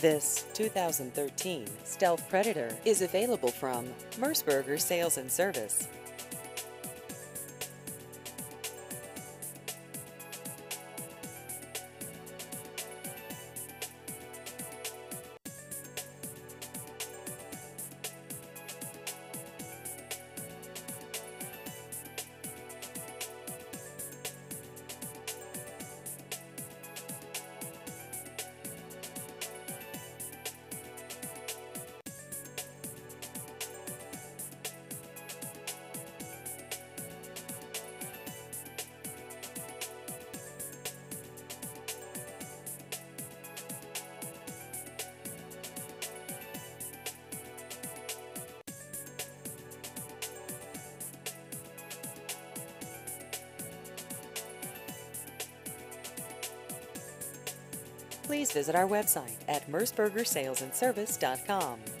This 2013 Stealth Predator is available from Merceburger Sales and Service. Please visit our website at merceburgersalesandservice.com.